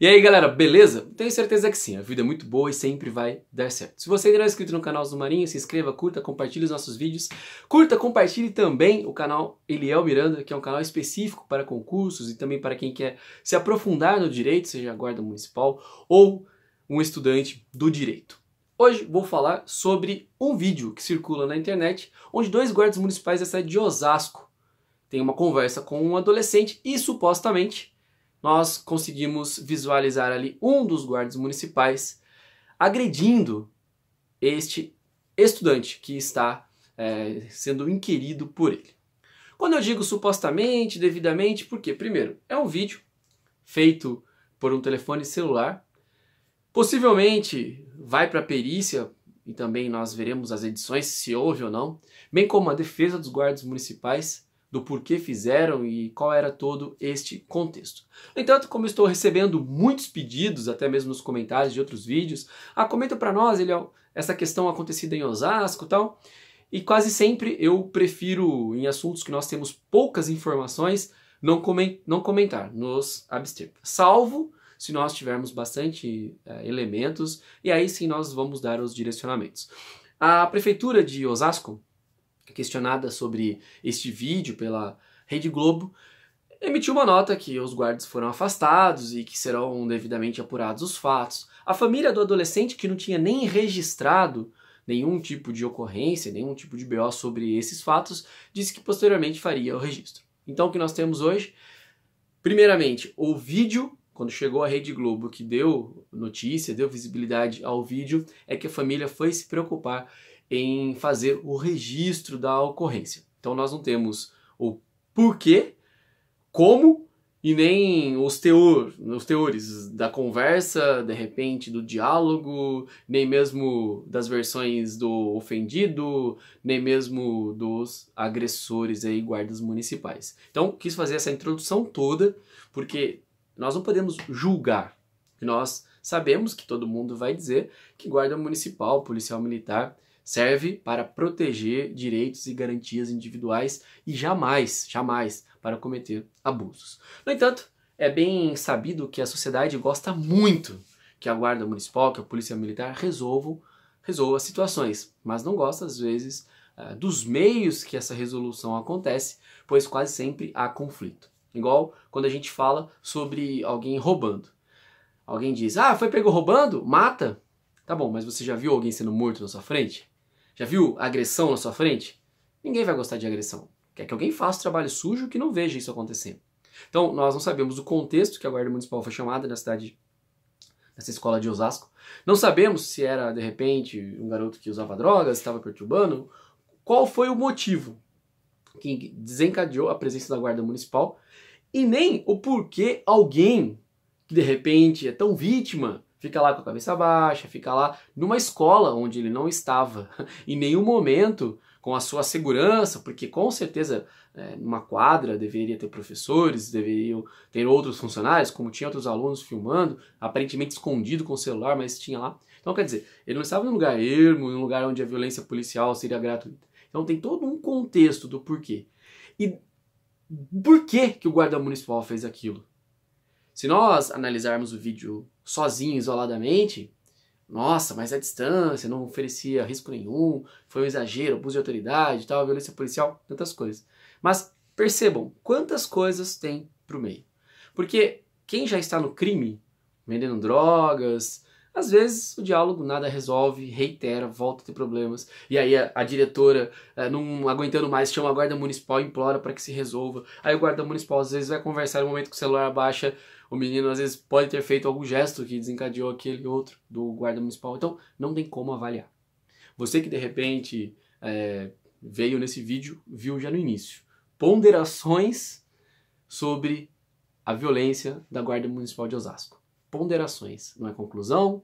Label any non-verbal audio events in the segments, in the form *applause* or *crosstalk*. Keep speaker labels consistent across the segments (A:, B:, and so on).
A: E aí galera, beleza? Tenho certeza que sim, a vida é muito boa e sempre vai dar certo. Se você ainda não é inscrito no canal do Marinho, se inscreva, curta, compartilhe os nossos vídeos. Curta, compartilhe também o canal Eliel Miranda, que é um canal específico para concursos e também para quem quer se aprofundar no direito, seja guarda municipal ou um estudante do direito. Hoje vou falar sobre um vídeo que circula na internet, onde dois guardas municipais da cidade de Osasco têm uma conversa com um adolescente e supostamente nós conseguimos visualizar ali um dos guardas municipais agredindo este estudante que está é, sendo inquirido por ele. Quando eu digo supostamente, devidamente, porque, primeiro, é um vídeo feito por um telefone celular, possivelmente vai para a perícia e também nós veremos as edições se houve ou não, bem como a defesa dos guardas municipais do porquê fizeram e qual era todo este contexto. No entanto, como estou recebendo muitos pedidos, até mesmo nos comentários de outros vídeos, ah, comenta para nós ele, essa questão acontecida em Osasco e tal, e quase sempre eu prefiro, em assuntos que nós temos poucas informações, não, coment não comentar, nos abster. Salvo se nós tivermos bastante é, elementos, e aí sim nós vamos dar os direcionamentos. A prefeitura de Osasco questionada sobre este vídeo pela Rede Globo, emitiu uma nota que os guardas foram afastados e que serão devidamente apurados os fatos. A família do adolescente, que não tinha nem registrado nenhum tipo de ocorrência, nenhum tipo de BO sobre esses fatos, disse que posteriormente faria o registro. Então, o que nós temos hoje? Primeiramente, o vídeo, quando chegou à Rede Globo, que deu notícia, deu visibilidade ao vídeo, é que a família foi se preocupar em fazer o registro da ocorrência. Então nós não temos o porquê, como e nem os, teor, os teores da conversa, de repente do diálogo, nem mesmo das versões do ofendido, nem mesmo dos agressores aí, guardas municipais. Então quis fazer essa introdução toda porque nós não podemos julgar. Nós sabemos que todo mundo vai dizer que guarda municipal, policial militar serve para proteger direitos e garantias individuais e jamais, jamais para cometer abusos. No entanto, é bem sabido que a sociedade gosta muito que a guarda municipal, que a polícia militar resolvam resolva situações, mas não gosta às vezes eh, dos meios que essa resolução acontece, pois quase sempre há conflito. Igual quando a gente fala sobre alguém roubando. Alguém diz: "Ah, foi pego roubando? Mata". Tá bom, mas você já viu alguém sendo morto na sua frente? Já viu agressão na sua frente? Ninguém vai gostar de agressão. Quer que alguém faça o trabalho sujo que não veja isso acontecendo. Então, nós não sabemos o contexto que a Guarda Municipal foi chamada na cidade, nessa escola de Osasco. Não sabemos se era, de repente, um garoto que usava drogas, estava perturbando. Qual foi o motivo que desencadeou a presença da Guarda Municipal e nem o porquê alguém que, de repente, é tão vítima fica lá com a cabeça baixa, fica lá numa escola onde ele não estava *laughs* em nenhum momento com a sua segurança, porque com certeza é, numa quadra deveria ter professores, deveriam ter outros funcionários, como tinha outros alunos filmando, aparentemente escondido com o celular, mas tinha lá. Então, quer dizer, ele não estava num lugar ermo, num lugar onde a violência policial seria gratuita. Então tem todo um contexto do porquê. E por que, que o guarda municipal fez aquilo? Se nós analisarmos o vídeo sozinho, isoladamente, nossa, mas a distância não oferecia risco nenhum, foi um exagero, abuso de autoridade, tal, violência policial, tantas coisas. Mas percebam quantas coisas tem pro meio. Porque quem já está no crime, vendendo drogas, às vezes o diálogo nada resolve, reitera, volta a ter problemas. E aí a, a diretora, é, não aguentando mais, chama a guarda municipal e implora para que se resolva. Aí o guarda municipal às vezes vai conversar no momento que o celular abaixa, o menino às vezes pode ter feito algum gesto que desencadeou aquele outro do guarda municipal. Então, não tem como avaliar. Você que de repente é, veio nesse vídeo, viu já no início. Ponderações sobre a violência da Guarda Municipal de Osasco. Ponderações. Não é conclusão,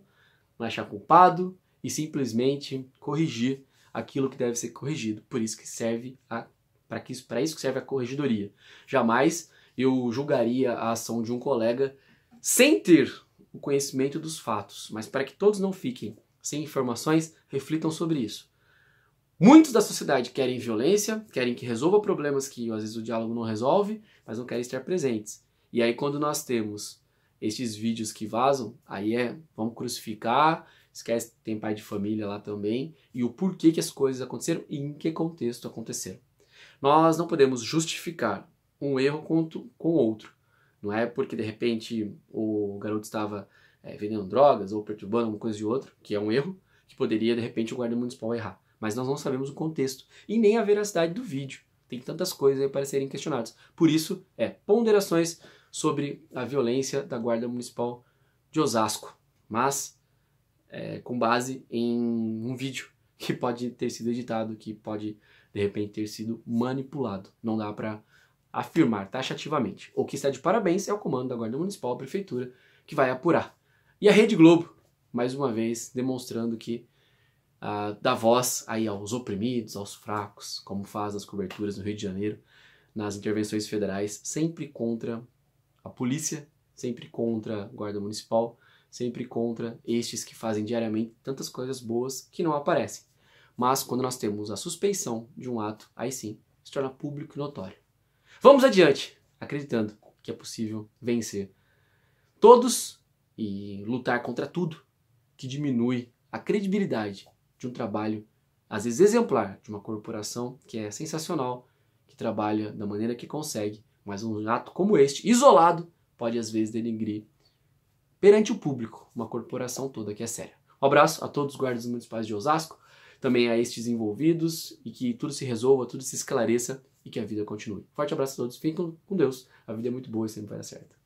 A: não é achar culpado e simplesmente corrigir aquilo que deve ser corrigido. Por isso que serve a para isso, isso que serve a corregedoria. Jamais eu julgaria a ação de um colega sem ter o conhecimento dos fatos, mas para que todos não fiquem sem informações, reflitam sobre isso. Muitos da sociedade querem violência, querem que resolva problemas que às vezes o diálogo não resolve, mas não querem estar presentes. E aí quando nós temos estes vídeos que vazam, aí é, vamos crucificar, esquece que tem pai de família lá também, e o porquê que as coisas aconteceram e em que contexto aconteceram. Nós não podemos justificar um erro com, com outro. Não é porque de repente o garoto estava é, vendendo drogas ou perturbando uma coisa de outra, que é um erro, que poderia de repente o guarda municipal errar. Mas nós não sabemos o contexto e nem a veracidade do vídeo. Tem tantas coisas aí para serem questionadas. Por isso, é ponderações sobre a violência da Guarda Municipal de Osasco, mas é, com base em um vídeo *laughs* que pode ter sido editado, que pode de repente ter sido manipulado. Não dá para afirmar taxativamente. O que está de parabéns é o comando da Guarda Municipal, a Prefeitura, que vai apurar. E a Rede Globo, mais uma vez, demonstrando que uh, dá voz aí aos oprimidos, aos fracos, como faz as coberturas no Rio de Janeiro, nas intervenções federais, sempre contra a polícia, sempre contra a Guarda Municipal, sempre contra estes que fazem diariamente tantas coisas boas que não aparecem. Mas quando nós temos a suspeição de um ato, aí sim se torna público e notório. Vamos adiante, acreditando que é possível vencer todos e lutar contra tudo que diminui a credibilidade de um trabalho, às vezes exemplar, de uma corporação que é sensacional, que trabalha da maneira que consegue, mas um ato como este, isolado, pode às vezes denigrir perante o público uma corporação toda que é séria. Um abraço a todos os guardas municipais de Osasco, também a estes envolvidos e que tudo se resolva, tudo se esclareça e que a vida continue. Forte abraço a todos, fiquem com Deus. A vida é muito boa e sempre vai dar certo.